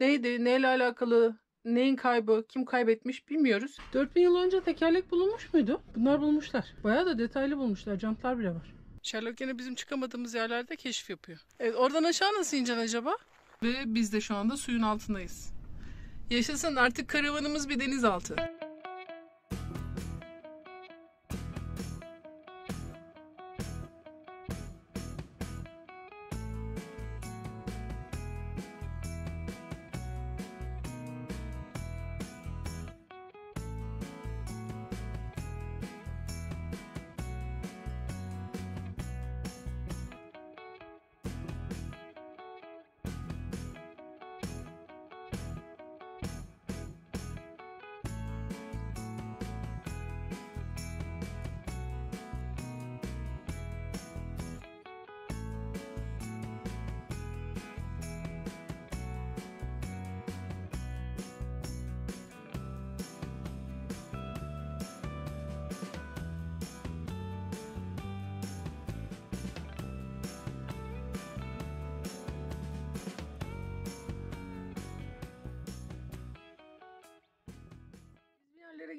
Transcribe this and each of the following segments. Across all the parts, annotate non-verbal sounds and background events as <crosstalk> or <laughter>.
Neydi, neyle alakalı, neyin kaybı, kim kaybetmiş bilmiyoruz. 4000 yıl önce tekerlek bulunmuş muydu? Bunlar bulmuşlar. Bayağı da detaylı bulmuşlar. Jantlar bile var. Sherlock yine bizim çıkamadığımız yerlerde keşif yapıyor. Evet oradan aşağı nasıl ineceksin acaba? Ve biz de şu anda suyun altındayız. Yaşasın artık karavanımız bir denizaltı.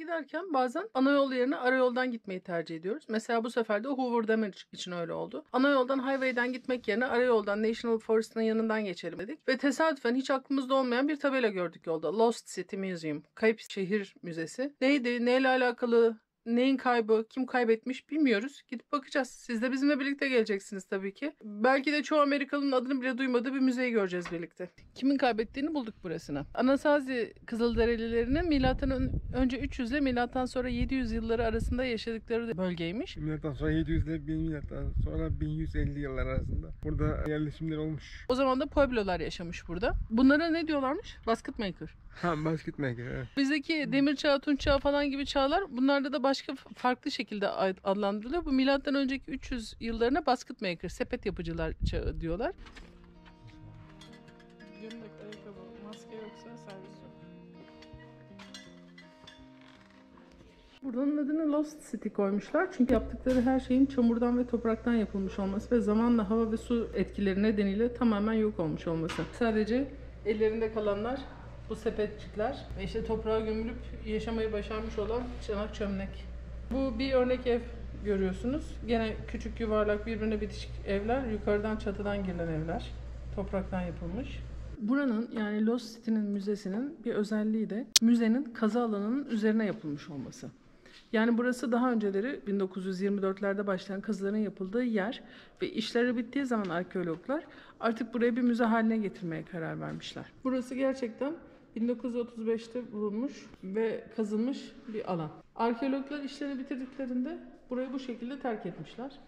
Giderken bazen ana yol yerine ara yoldan gitmeyi tercih ediyoruz. Mesela bu sefer de Hoover Dam için öyle oldu. Ana yoldan highway'den gitmek yerine ara yoldan National Forest'ın yanından geçelim dedik. Ve tesadüfen hiç aklımızda olmayan bir tabela gördük yolda. Lost City Museum. Kayıp Şehir Müzesi. Neydi, neyle alakalı, neyin kaybı, kim kaybetmiş bilmiyoruz. Gidip bakacağız. Siz de bizimle birlikte geleceksiniz tabii ki. Belki de çoğu Amerikalı'nın adını bile duymadığı bir müzeyi göreceğiz birlikte. Kimin kaybettiğini bulduk burasını. Anasazi Kızılderililerinin milattan ön- önce 300 ile milattan sonra 700 yılları arasında yaşadıkları bölgeymiş. Milattan sonra 700 ile 1000 milattan sonra 1150 yıllar arasında burada yerleşimler olmuş. O zaman da Pueblo'lar yaşamış burada. Bunlara ne diyorlarmış? Basket maker. <laughs> Ha basket maker evet. Bizdeki demir çağı, tunç çağı falan gibi çağlar bunlarda da başka farklı şekilde ad- adlandırılıyor. Bu milattan önceki 300 yıllarına basket maker, sepet yapıcılar çağı diyorlar. Gömlek, ayakkabı, maske yoksa servis yok. Buranın adını Lost City koymuşlar. Çünkü yaptıkları her şeyin çamurdan ve topraktan yapılmış olması ve zamanla hava ve su etkileri nedeniyle tamamen yok olmuş olması. Sadece ellerinde kalanlar bu sepetçikler ve işte toprağa gömülüp yaşamayı başarmış olan çanak çömlek. Bu bir örnek ev görüyorsunuz. Gene küçük yuvarlak birbirine bitişik evler. Yukarıdan çatıdan girilen evler. Topraktan yapılmış. Buranın yani Lost City'nin müzesinin bir özelliği de müzenin kazı alanının üzerine yapılmış olması. Yani burası daha önceleri 1924'lerde başlayan kazıların yapıldığı yer ve işleri bittiği zaman arkeologlar artık burayı bir müze haline getirmeye karar vermişler. Burası gerçekten 1935'te bulunmuş ve kazılmış bir alan. Arkeologlar işlerini bitirdiklerinde burayı bu şekilde terk etmişler.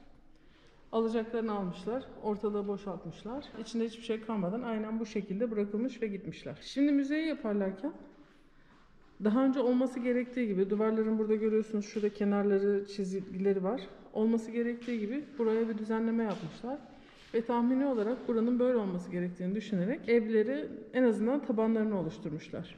Alacaklarını almışlar, ortalığı boşaltmışlar. İçinde hiçbir şey kalmadan aynen bu şekilde bırakılmış ve gitmişler. Şimdi müzeyi yaparlarken daha önce olması gerektiği gibi duvarların burada görüyorsunuz şurada kenarları çizgileri var. Olması gerektiği gibi buraya bir düzenleme yapmışlar. Ve tahmini olarak buranın böyle olması gerektiğini düşünerek evleri en azından tabanlarını oluşturmuşlar.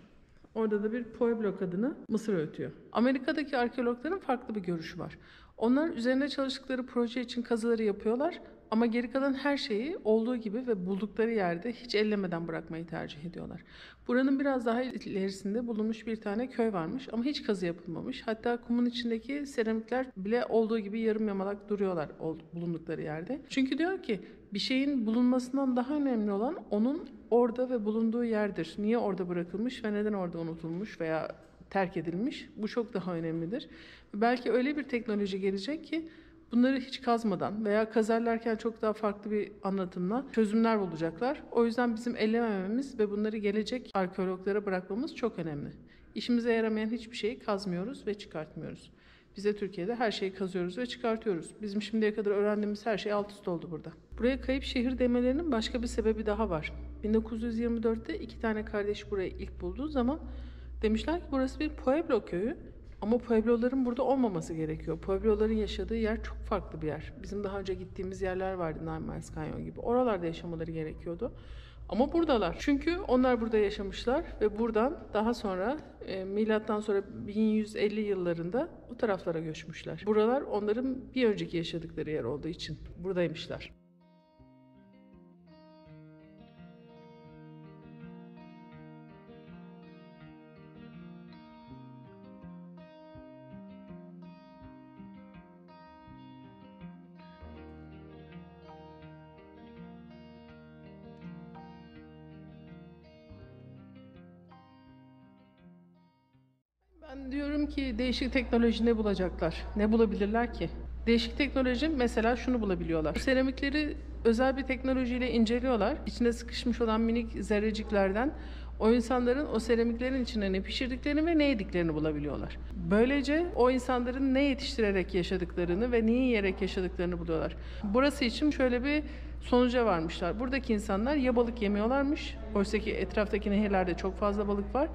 Orada da bir Pueblo kadını mısır öğütüyor. Amerika'daki arkeologların farklı bir görüşü var. Onlar üzerine çalıştıkları proje için kazıları yapıyorlar ama geri kalan her şeyi olduğu gibi ve buldukları yerde hiç ellemeden bırakmayı tercih ediyorlar. Buranın biraz daha ilerisinde bulunmuş bir tane köy varmış ama hiç kazı yapılmamış. Hatta kumun içindeki seramikler bile olduğu gibi yarım yamalak duruyorlar bulundukları yerde. Çünkü diyor ki bir şeyin bulunmasından daha önemli olan onun orada ve bulunduğu yerdir. Niye orada bırakılmış ve neden orada unutulmuş veya terk edilmiş. Bu çok daha önemlidir. Belki öyle bir teknoloji gelecek ki bunları hiç kazmadan veya kazarlarken çok daha farklı bir anlatımla çözümler bulacaklar. O yüzden bizim ellemememiz ve bunları gelecek arkeologlara bırakmamız çok önemli. İşimize yaramayan hiçbir şeyi kazmıyoruz ve çıkartmıyoruz. Bize Türkiye'de her şeyi kazıyoruz ve çıkartıyoruz. Bizim şimdiye kadar öğrendiğimiz her şey alt üst oldu burada. Buraya kayıp şehir demelerinin başka bir sebebi daha var. 1924'te iki tane kardeş burayı ilk bulduğu zaman demişler ki burası bir Pueblo köyü. Ama Pueblo'ların burada olmaması gerekiyor. Pueblo'ların yaşadığı yer çok farklı bir yer. Bizim daha önce gittiğimiz yerler vardı Nine Canyon gibi. Oralarda yaşamaları gerekiyordu. Ama buradalar. Çünkü onlar burada yaşamışlar ve buradan daha sonra e, milattan sonra 1150 yıllarında bu taraflara göçmüşler. Buralar onların bir önceki yaşadıkları yer olduğu için buradaymışlar. Ben diyorum ki değişik teknoloji ne bulacaklar? Ne bulabilirler ki? Değişik teknoloji mesela şunu bulabiliyorlar. Seramikleri özel bir teknolojiyle inceliyorlar. İçine sıkışmış olan minik zerreciklerden o insanların o seramiklerin içine ne pişirdiklerini ve ne yediklerini bulabiliyorlar. Böylece o insanların ne yetiştirerek yaşadıklarını ve neyi yiyerek yaşadıklarını buluyorlar. Burası için şöyle bir sonuca varmışlar. Buradaki insanlar ya balık yemiyorlarmış, oysa ki etraftaki nehirlerde çok fazla balık var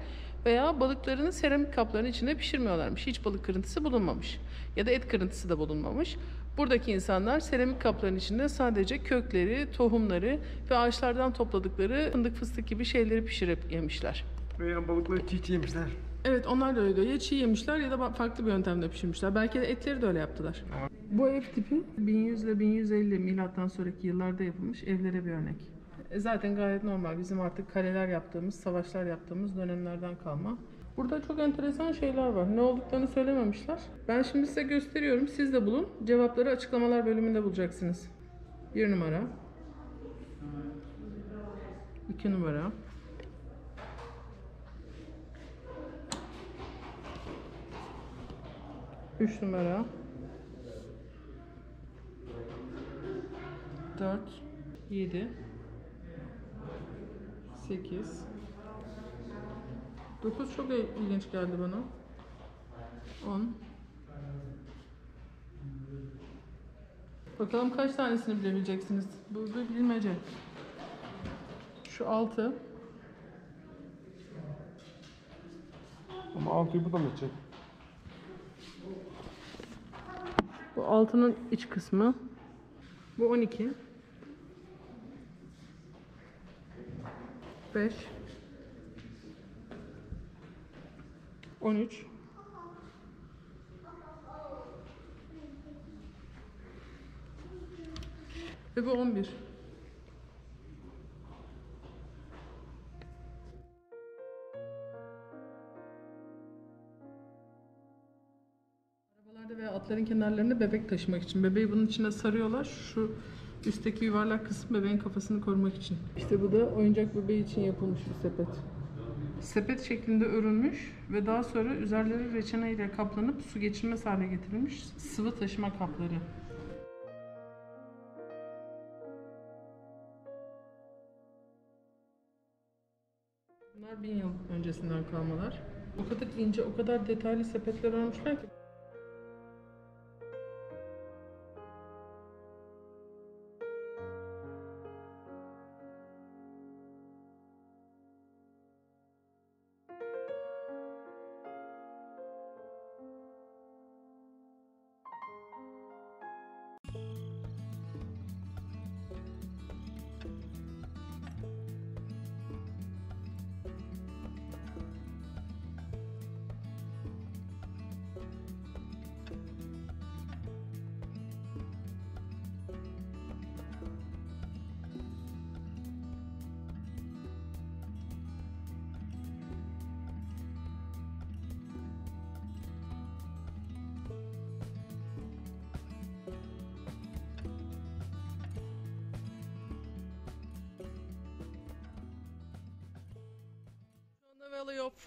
veya balıklarını seramik kapların içinde pişirmiyorlarmış. Hiç balık kırıntısı bulunmamış ya da et kırıntısı da bulunmamış. Buradaki insanlar seramik kapların içinde sadece kökleri, tohumları ve ağaçlardan topladıkları fındık fıstık gibi şeyleri pişirip yemişler. Veya balıkları çiğ çiğ yemişler. Evet onlar da öyle diyor. Ya çiğ yemişler ya da farklı bir yöntemle pişirmişler. Belki de etleri de öyle yaptılar. Bu ev tipi 1100 ile 1150 milattan sonraki yıllarda yapılmış evlere bir örnek. E, Zaten gayet normal. Bizim artık kaleler yaptığımız, savaşlar yaptığımız dönemlerden kalma. Burada çok enteresan şeyler var. Ne olduklarını söylememişler. Ben şimdi size gösteriyorum. Siz de bulun. Cevapları açıklamalar bölümünde bulacaksınız. Bir numara. İki numara. Üç numara. Dört. Yedi. Sekiz. Dokuz çok ilginç geldi bana. On. Bakalım kaç tanesini bilebileceksiniz. Bu bir bilmece. Şu altı. Ama altıyı bu da mı içecek? Bu altının iç kısmı. Bu 12. 5. 13. Ve bu 11. Arabalarda veya atların kenarlarında bebek taşımak için. Bebeği bunun içine sarıyorlar. Şu üstteki yuvarlak kısım bebeğin kafasını korumak için. İşte bu da oyuncak bebeği için yapılmış bir sepet. Sepet şeklinde örülmüş ve daha sonra üzerleri reçine ile kaplanıp su geçirmez hale getirilmiş sıvı taşıma kapları. Bunlar bin yıl öncesinden kalmalar. O kadar ince, o kadar detaylı sepetler örmüşler ki.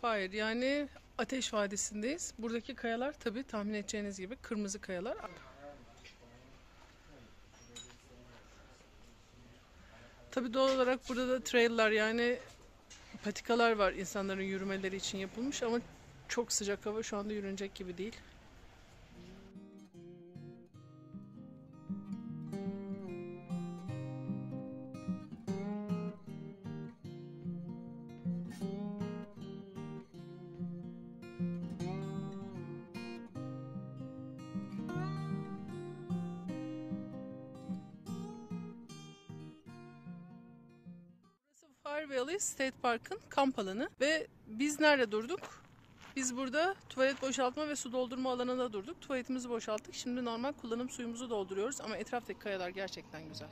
Fire yani Ateş Vadisi'ndeyiz. Buradaki kayalar tabii tahmin edeceğiniz gibi kırmızı kayalar. Tabii doğal olarak burada da trail'lar yani patikalar var insanların yürümeleri için yapılmış ama çok sıcak hava şu anda yürünecek gibi değil. Fire Valley State Park'ın kamp alanı ve biz nerede durduk? Biz burada tuvalet boşaltma ve su doldurma alanında durduk. Tuvaletimizi boşalttık. Şimdi normal kullanım suyumuzu dolduruyoruz ama etraftaki kayalar gerçekten güzel.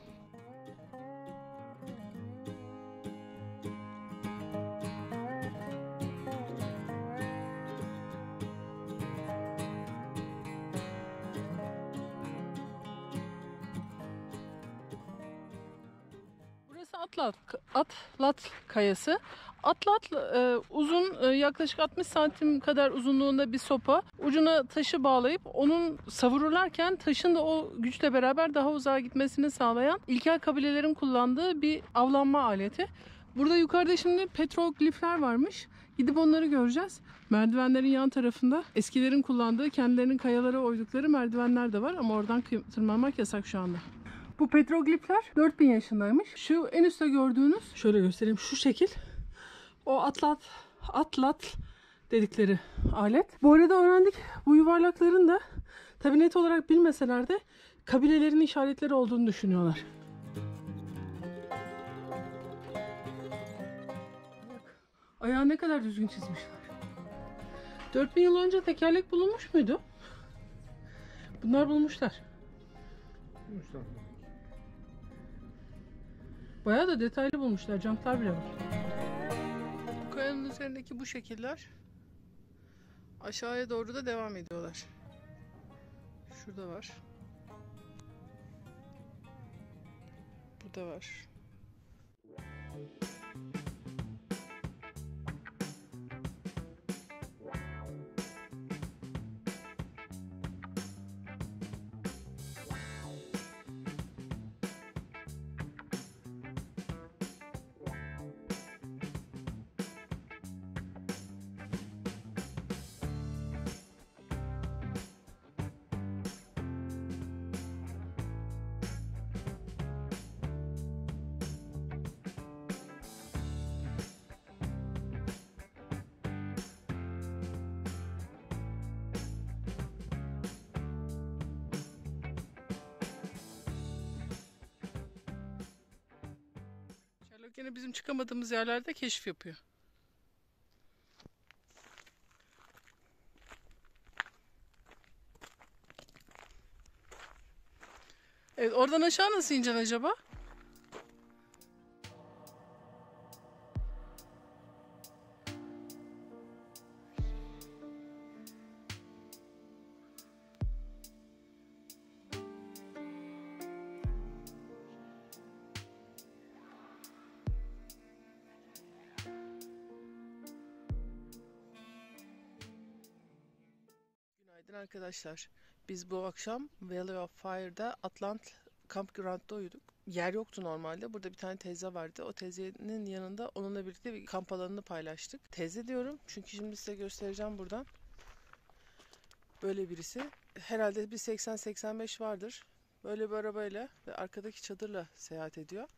Atlat, Atlat kayası. Atlat e, uzun e, yaklaşık 60 santim kadar uzunluğunda bir sopa. Ucuna taşı bağlayıp onun savururlarken taşın da o güçle beraber daha uzağa gitmesini sağlayan ilkel kabilelerin kullandığı bir avlanma aleti. Burada yukarıda şimdi petroglifler varmış. Gidip onları göreceğiz. Merdivenlerin yan tarafında eskilerin kullandığı kendilerinin kayalara oydukları merdivenler de var ama oradan tırmanmak yasak şu anda. Bu petroglifler 4000 yaşındaymış. Şu en üstte gördüğünüz şöyle göstereyim şu şekil. O atlat atlat dedikleri alet. Bu arada öğrendik bu yuvarlakların da tabi net olarak bilmeseler de kabilelerin işaretleri olduğunu düşünüyorlar. Ayağı ne kadar düzgün çizmişler. 4000 yıl önce tekerlek bulunmuş muydu? Bunlar bulmuşlar. Mustafa. Bayağı da detaylı bulmuşlar. Jantlar bile var. Kayanın üzerindeki bu şekiller aşağıya doğru da devam ediyorlar. Şurada var. Burada var. Yine bizim çıkamadığımız yerlerde keşif yapıyor. Evet oradan aşağı nasıl ineceksin acaba? Arkadaşlar. Biz bu akşam Valley of Fire'da Atlant Campground'da uyuduk. Yer yoktu normalde. Burada bir tane teyze vardı. O teyzenin yanında onunla birlikte bir kamp alanını paylaştık. Teyze diyorum çünkü şimdi size göstereceğim buradan. Böyle birisi. Herhalde bir 80-85 vardır. Böyle bir arabayla ve arkadaki çadırla seyahat ediyor.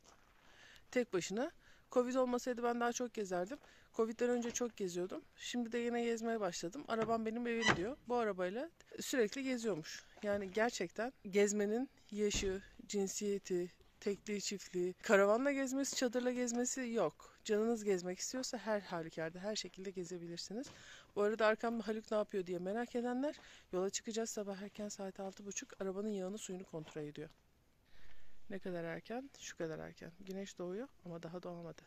Tek başına. Covid olmasaydı ben daha çok gezerdim. Covid'den önce çok geziyordum. Şimdi de yine gezmeye başladım. Arabam benim evim diyor. Bu arabayla sürekli geziyormuş. Yani gerçekten gezmenin yaşı, cinsiyeti, tekliği, çiftliği, karavanla gezmesi, çadırla gezmesi yok. Canınız gezmek istiyorsa her halükarda, her şekilde gezebilirsiniz. Bu arada arkamda Haluk ne yapıyor diye merak edenler yola çıkacağız sabah erken saat 6.30 arabanın yağını suyunu kontrol ediyor. Ne kadar erken? Şu kadar erken. Güneş doğuyor ama daha doğamadı.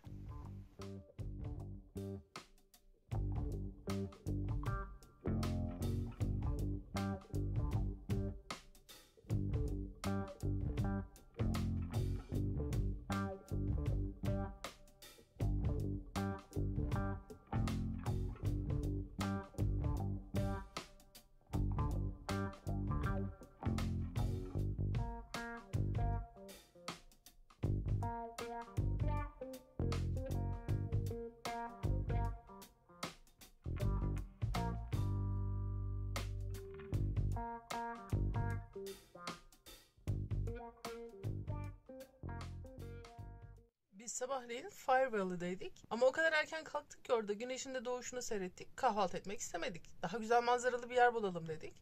Biz sabahleyin Fire Valley'deydik. Ama o kadar erken kalktık ki orada güneşin de doğuşunu seyrettik. Kahvaltı etmek istemedik. Daha güzel manzaralı bir yer bulalım dedik.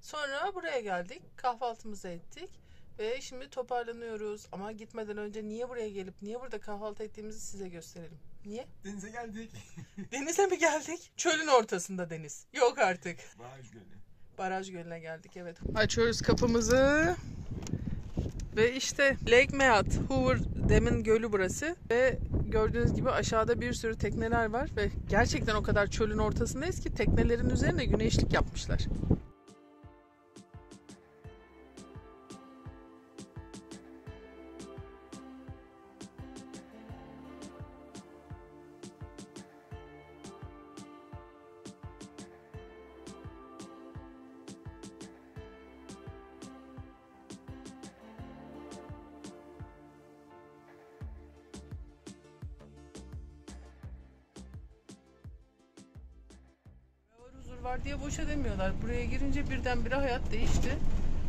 Sonra buraya geldik. Kahvaltımızı ettik. Ve şimdi toparlanıyoruz. Ama gitmeden önce niye buraya gelip niye burada kahvaltı ettiğimizi size gösterelim. Niye? Denize geldik. <laughs> Denize mi geldik? Çölün ortasında deniz. Yok artık. Baraj Gölü. Baraj Gölü'ne geldik evet. Açıyoruz kapımızı. Ve işte Lake Mead, Hoover Dam'in gölü burası. Ve gördüğünüz gibi aşağıda bir sürü tekneler var. Ve gerçekten o kadar çölün ortasındayız ki teknelerin üzerine güneşlik yapmışlar. Var diye boşa demiyorlar. Buraya girince birdenbire hayat değişti.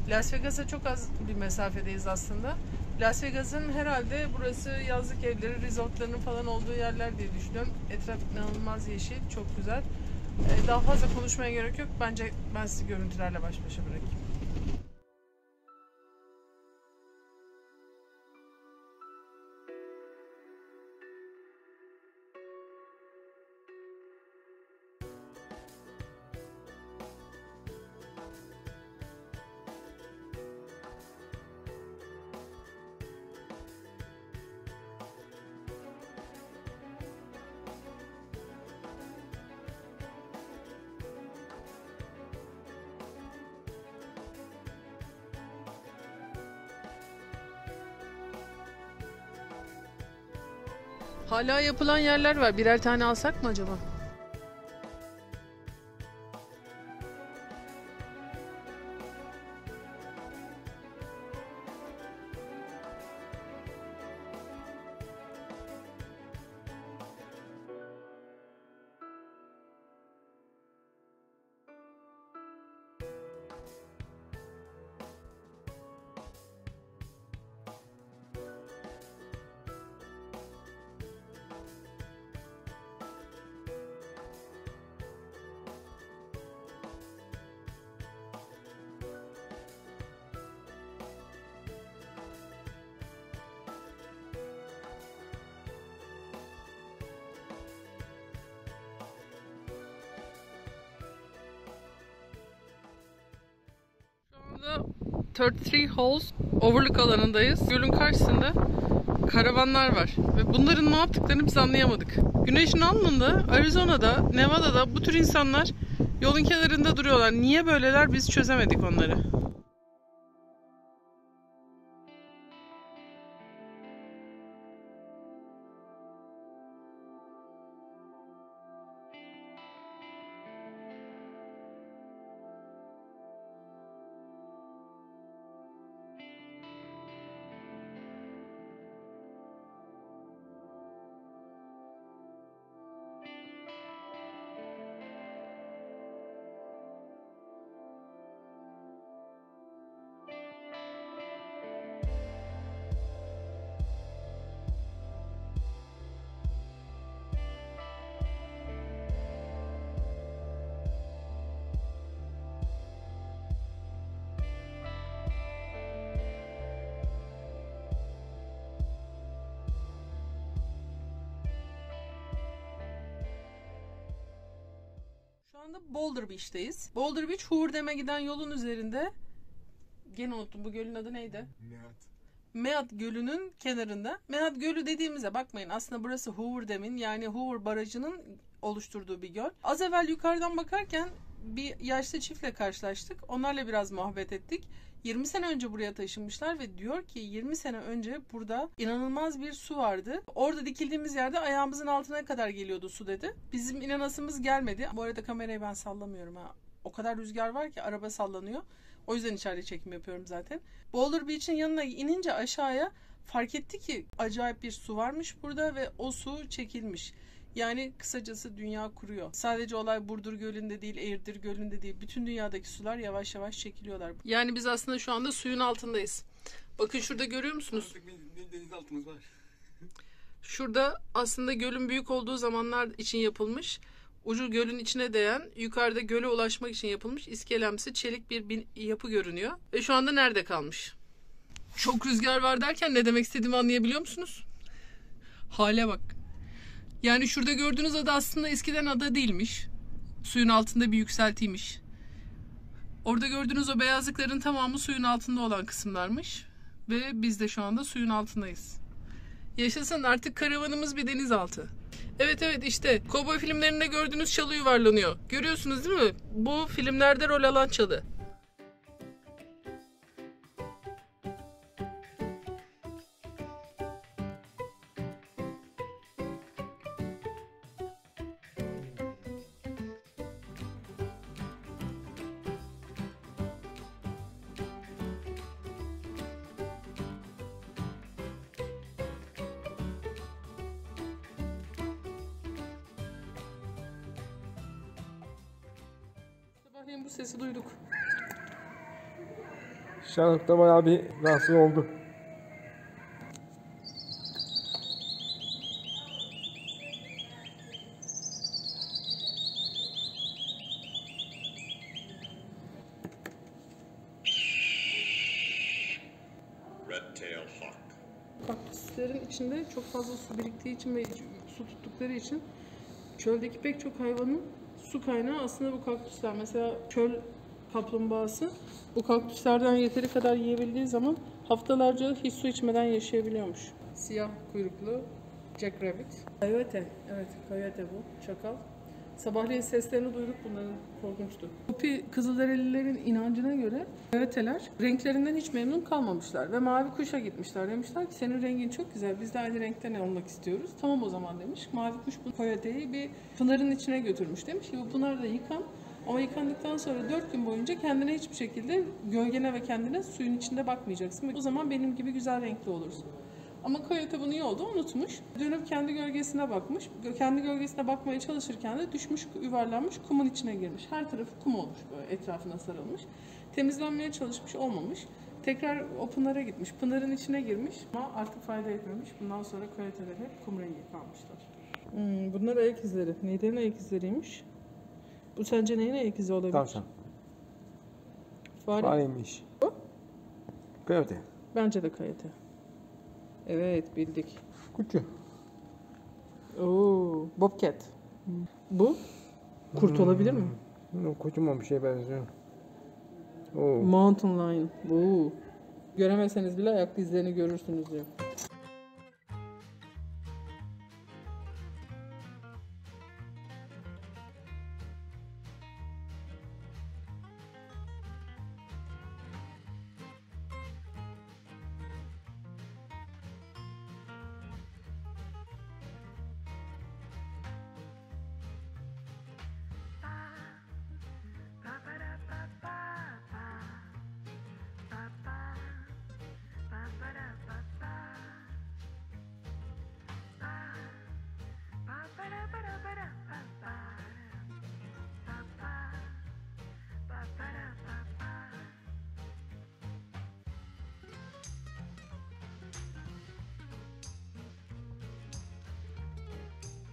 Las Vegas'a çok az bir mesafedeyiz aslında. Las Vegas'ın herhalde burası yazlık evleri, resortlarının falan olduğu yerler diye düşünüyorum. Etraf inanılmaz yeşil, çok güzel. Ee, Daha fazla konuşmaya gerek yok. Bence ben sizi görüntülerle baş başa bırakayım. Hala yapılan yerler var. Birer tane alsak mı acaba? 33 Halls Overlook alanındayız. Gölün karşısında karavanlar var. Ve bunların ne yaptıklarını biz anlayamadık. Güneşin alnında, Arizona'da, Nevada'da bu tür insanlar yolun kenarında duruyorlar. Niye böyleler biz çözemedik onları. Şu anda Boulder Beach'teyiz. Boulder Beach, Hoover giden yolun üzerinde Gene unuttum bu gölün adı neydi? Nihat. Mead Gölü'nün kenarında. Mead Gölü dediğimize bakmayın. Aslında burası Hoover Dam'in yani Hoover Barajı'nın oluşturduğu bir göl. Az evvel yukarıdan bakarken bir yaşlı çiftle karşılaştık. Onlarla biraz muhabbet ettik. 20 sene önce buraya taşınmışlar ve diyor ki 20 sene önce burada inanılmaz bir su vardı. Orada dikildiğimiz yerde ayağımızın altına kadar geliyordu su dedi. Bizim inanasımız gelmedi. Bu arada kamerayı ben sallamıyorum ha. O kadar rüzgar var ki araba sallanıyor. O yüzden içeride çekim yapıyorum zaten. Boulder Beach'in yanına inince aşağıya fark etti ki acayip bir su varmış burada ve o su çekilmiş. Yani kısacası dünya kuruyor. Sadece olay Burdur Gölü'nde değil, Eğirdir Gölü'nde değil. Bütün dünyadaki sular yavaş yavaş çekiliyorlar. Yani biz aslında şu anda suyun altındayız. Bakın şurada görüyor musunuz? Bir denizaltımız var. <laughs> Şurada aslında gölün büyük olduğu zamanlar için yapılmış, ucu gölün içine değen, yukarıda göle ulaşmak için yapılmış iskelemsi çelik bir bin- yapı görünüyor. Ve şu anda nerede kalmış? Çok rüzgar var derken ne demek istediğimi anlayabiliyor musunuz? Hale bak. Yani şurada gördüğünüz ada aslında eskiden ada değilmiş. Suyun altında bir yükseltiymiş. Orada gördüğünüz o beyazlıkların tamamı suyun altında olan kısımlarmış. Ve biz de şu anda suyun altındayız. Yaşasın artık karavanımız bir denizaltı. Evet evet işte kovboy filmlerinde gördüğünüz çalı yuvarlanıyor. Görüyorsunuz değil mi? Bu filmlerde rol alan çalı. Sabahleyin bu sesi duyduk. Şarap da bayağı bir rahatsız oldu. Kaktüslerin içinde çok fazla su biriktiği için ve su tuttukları için çöldeki pek çok hayvanın su kaynağı aslında bu kaktüsler. Mesela çöl kaplumbağası bu kaktüslerden yeteri kadar yiyebildiği zaman haftalarca hiç su içmeden yaşayabiliyormuş. Siyah kuyruklu Jack Rabbit. Coyote. Evet, coyote bu. Çakal. Sabahleyin seslerini duyduk bunların korkunçtu. Kupi Kızılderililerin inancına göre coyoteler renklerinden hiç memnun kalmamışlar ve mavi kuşa gitmişler. Demişler ki senin rengin çok güzel biz de aynı renkten olmak istiyoruz. Tamam o zaman demiş. Mavi kuş bu coyoteyi bir pınarın içine götürmüş. Demiş ki bu pınarda yıkan ama yıkandıktan sonra 4 gün boyunca kendine hiçbir şekilde gölgene ve kendine suyun içinde bakmayacaksın. O zaman benim gibi güzel renkli olursun. Ama Coyote bunu yolda unutmuş. Dönüp kendi gölgesine bakmış. Kendi gölgesine bakmaya çalışırken de düşmüş, yuvarlanmış, kumun içine girmiş. Her tarafı kum olmuş böyle etrafına sarılmış. Temizlenmeye çalışmış, olmamış. Tekrar o Pınar'a gitmiş. Pınar'ın içine girmiş ama artık fayda etmemiş. Bundan sonra Coyote'ler hep kum rengi kalmışlar. Hmm, bunlar ayak izleri. Neylerin ayak izleriymiş? Bu sence neyin ayak izi olabilir? Tavşan. Fare. Fareymiş. Coyote. Bence de Coyote. Evet bildik. Kuçu. Oo, Bobcat. Bu kurt olabilir mi? Hmm, Kocaman bir şeye benziyor. Oo. Mountain lion. Bu. Göremezseniz bile ayak izlerini görürsünüz diyor.